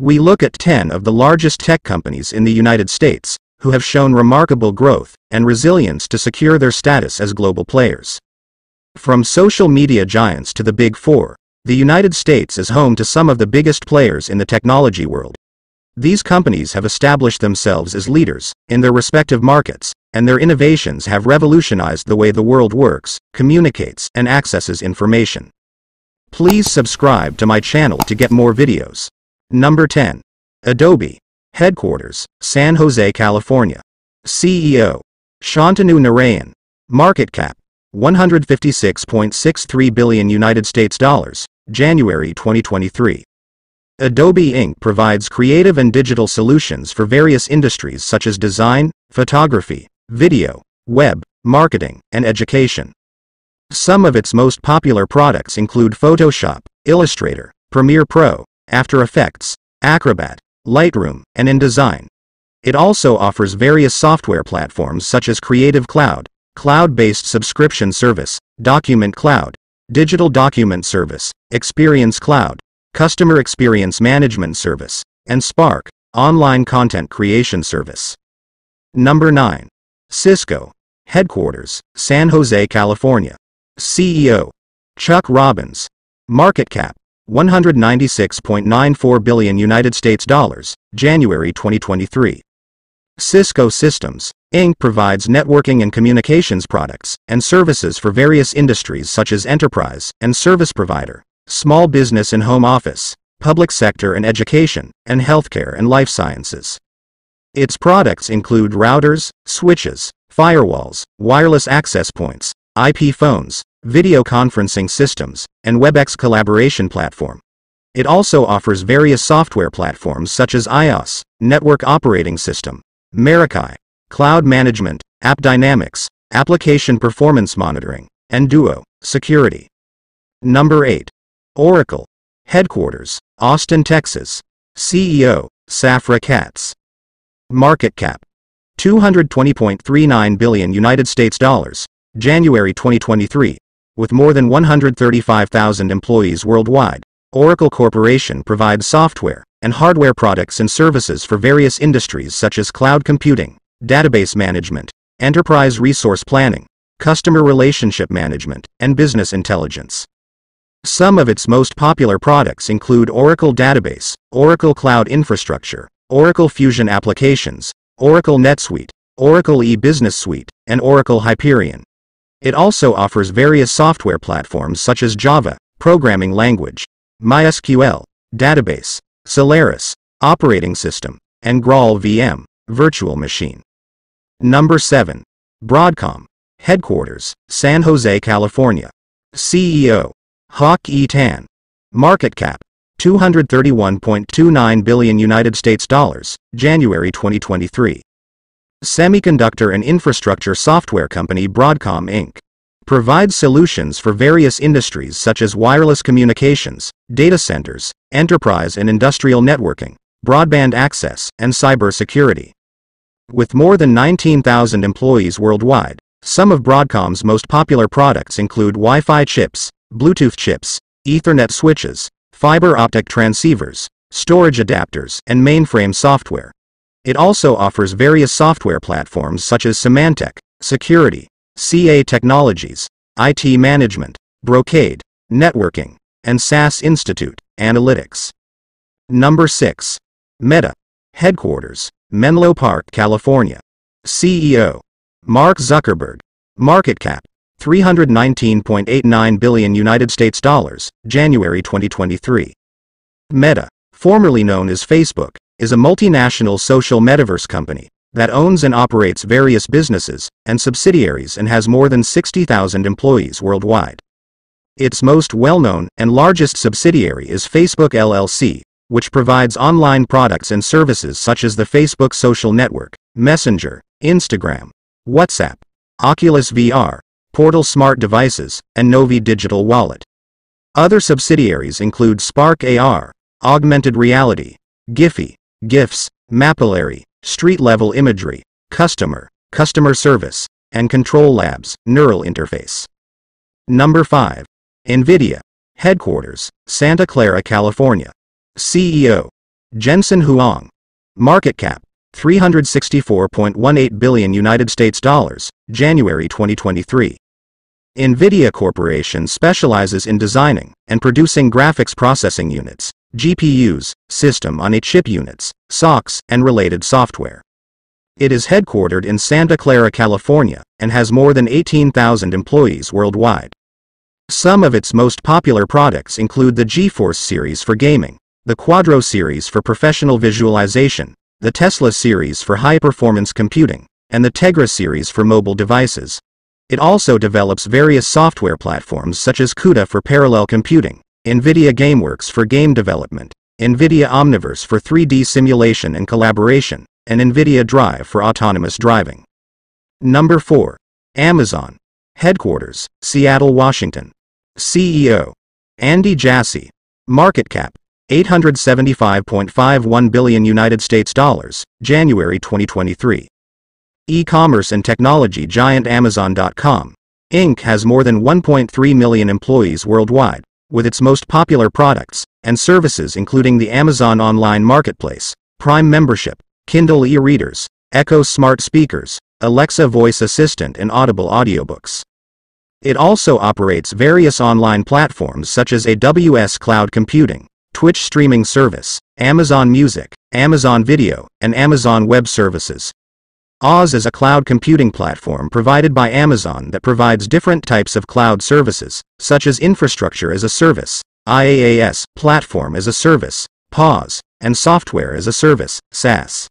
We look at 10 of the largest tech companies in the United States, who have shown remarkable growth and resilience to secure their status as global players. From social media giants to the Big Four, the United States is home to some of the biggest players in the technology world. These companies have established themselves as leaders in their respective markets, and their innovations have revolutionized the way the world works, communicates, and accesses information. Please subscribe to my channel to get more videos. Number 10. Adobe. Headquarters, San Jose, California. CEO. Shantanu Narayan. Market cap, 156.63 billion United States dollars, January 2023. Adobe Inc. provides creative and digital solutions for various industries such as design, photography, video, web, marketing, and education. Some of its most popular products include Photoshop, Illustrator, Premiere Pro, After Effects, Acrobat, Lightroom, and InDesign. It also offers various software platforms such as Creative Cloud, cloud-based subscription service, Document Cloud, Digital Document Service, Experience Cloud, Customer Experience Management Service, and Spark, Online Content Creation Service. Number 9. Cisco. Headquarters, San Jose, California. CEO. Chuck Robbins. Market cap, 196.94 billion United States dollars, January 2023. Cisco Systems, Inc. provides networking and communications products and services for various industries such as enterprise and service provider, small business and home office, public sector and education, and healthcare and life sciences. Its products include routers, switches, firewalls, wireless access points, IP phones, video conferencing systems, and WebEx collaboration platform. It also offers various software platforms such as iOS, Network Operating System, Meraki, Cloud Management, AppDynamics, Application Performance Monitoring, and Duo, Security. Number 8. Oracle. Headquarters, Austin, Texas. CEO, Safra Catz. Market cap. 220.39 billion United States dollars, January 2023, with more than 135,000 employees worldwide, Oracle Corporation provides software and hardware products and services for various industries such as cloud computing, database management, enterprise resource planning, customer relationship management, and business intelligence. Some of its most popular products include Oracle Database, Oracle Cloud Infrastructure, Oracle Fusion Applications, Oracle NetSuite, Oracle e-Business Suite, and Oracle Hyperion. It also offers various software platforms such as Java, programming language, MySQL, database, Solaris, operating system, and Graal VM, virtual machine. Number 7. Broadcom, headquarters, San Jose, California. CEO, Hock E. Tan. Market cap, 231.29 billion United States dollars, January 2023. Semiconductor and infrastructure software company Broadcom Inc. provides solutions for various industries such as wireless communications, data centers, enterprise and industrial networking, broadband access, and cybersecurity. With more than 19,000 employees worldwide, some of Broadcom's most popular products include Wi-Fi chips, Bluetooth chips, Ethernet switches, fiber optic transceivers, storage adapters, and mainframe software. It also offers various software platforms such as Symantec, Security, CA Technologies, IT Management, Brocade, Networking, and SAS Institute, Analytics. Number 6. Meta. Headquarters, Menlo Park, California. CEO. Mark Zuckerberg. Market cap. 319.89 billion United States dollars, January 2023. Meta, formerly known as Facebook, is a multinational social metaverse company that owns and operates various businesses and subsidiaries and has more than 60,000 employees worldwide. Its most well-known and largest subsidiary is Facebook LLC, which provides online products and services such as the Facebook social network, Messenger, Instagram, WhatsApp, Oculus VR, Portal Smart Devices, and Novi Digital Wallet. Other subsidiaries include Spark AR, Augmented Reality, Giphy, GIFs, Mapillary, Street Level Imagery, Kustomer, Customer Service, and Control Labs, Neural Interface. Number 5. NVIDIA. Headquarters, Santa Clara, California. CEO. Jensen Huang. Market cap, 364.18 billion United States dollars, January 2023. NVIDIA Corporation specializes in designing and producing graphics processing units, GPUs, system on a chip units, SoCs, and related software. It is headquartered in Santa Clara, California, and has more than 18,000 employees worldwide. Some of its most popular products include the GeForce series for gaming, the Quadro series for professional visualization, the Tesla series for high-performance computing, and the Tegra series for mobile devices. It also develops various software platforms such as CUDA for parallel computing, NVIDIA GameWorks for game development, NVIDIA Omniverse for 3D simulation and collaboration, and NVIDIA Drive for autonomous driving. Number 4. Amazon. Headquarters, Seattle, Washington. CEO. Andy Jassy. Market cap, 875.51 billion United States dollars, January 2023. E-commerce and technology giant Amazon.com, Inc. has more than 1.3 million employees worldwide, with its most popular products and services including the Amazon Online Marketplace, Prime membership, Kindle e-readers, Echo smart speakers, Alexa voice assistant and Audible audiobooks. It also operates various online platforms such as AWS Cloud Computing, Twitch streaming service, Amazon Music, Amazon Video, and Amazon Web Services. Oz is a cloud computing platform provided by Amazon that provides different types of cloud services, such as infrastructure as a service, IaaS, platform as a service, PaaS, and software as a service, SaaS.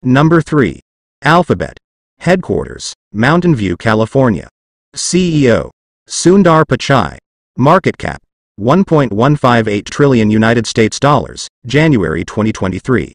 Number 3. Alphabet. Headquarters, Mountain View, California. CEO. Sundar Pichai. Market cap, 1.158 trillion United States dollars, January 2023.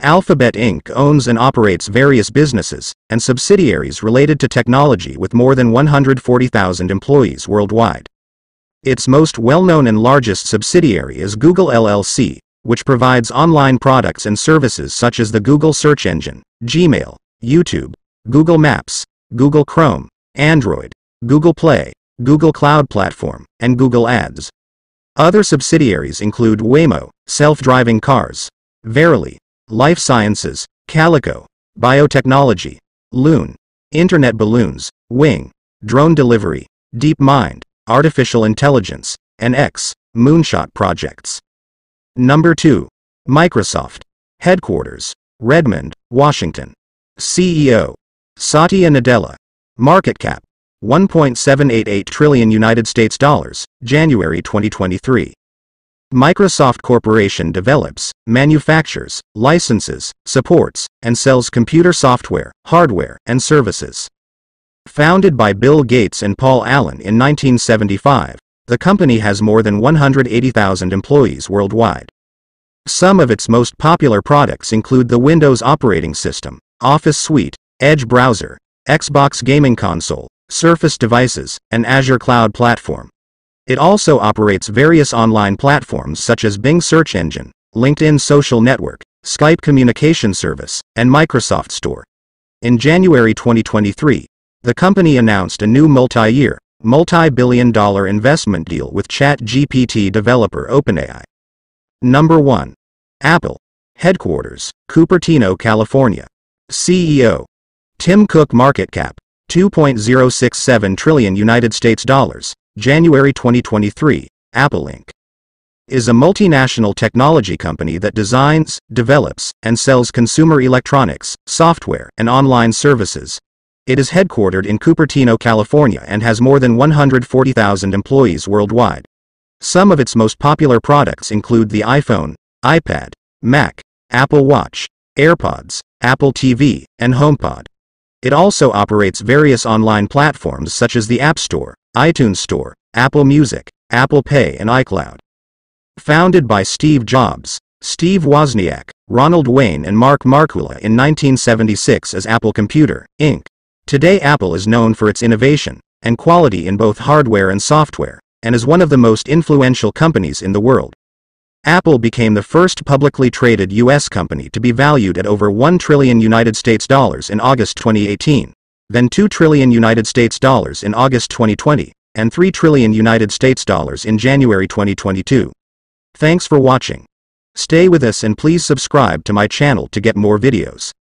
Alphabet Inc. owns and operates various businesses and subsidiaries related to technology with more than 140,000 employees worldwide. Its most well-known and largest subsidiary is Google LLC, which provides online products and services such as the Google search engine, Gmail, YouTube, Google Maps, Google Chrome, Android, Google Play, Google Cloud Platform, and Google Ads. Other subsidiaries include Waymo, self-driving cars, Verily, life sciences, calico, biotechnology, loon, internet balloons, wing, drone delivery, DeepMind, artificial intelligence, and X, moonshot projects. Number 2. Microsoft. Headquarters, Redmond, Washington. CEO, Satya Nadella. Market cap, 1.788 trillion United States dollars, January 2023. Microsoft Corporation develops, manufactures, licenses, supports, and sells computer software, hardware, and services. Founded by Bill Gates and Paul Allen in 1975, the company has more than 180,000 employees worldwide. Some of its most popular products include the Windows operating system, Office Suite, Edge browser, Xbox gaming console, Surface devices, and Azure Cloud Platform. It also operates various online platforms such as Bing Search Engine, LinkedIn Social Network, Skype Communication Service, and Microsoft Store. In January 2023, the company announced a new multi-year, multi-billion dollar investment deal with ChatGPT developer OpenAI. Number 1. Apple. Headquarters, Cupertino, California. CEO. Tim Cook market cap, 2.067 trillion United States dollars, January 2023, Apple Inc. is a multinational technology company that designs, develops, and sells consumer electronics, software, and online services. It is headquartered in Cupertino, California and has more than 140,000 employees worldwide. Some of its most popular products include the iPhone, iPad, Mac, Apple Watch, AirPods, Apple TV, and HomePod. It also operates various online platforms such as the App Store, iTunes Store, Apple Music, Apple Pay and iCloud. Founded by Steve Jobs, Steve Wozniak, Ronald Wayne and Mark Markkula in 1976 as Apple Computer, Inc. Today Apple is known for its innovation and quality in both hardware and software, and is one of the most influential companies in the world. Apple became the first publicly traded US company to be valued at over 1 trillion United States dollars in August 2018 then 2 trillion United States dollars in August 2020, and 3 trillion United States dollars in January 2022. Thanks for watching. Stay with us and please subscribe to my channel to get more videos.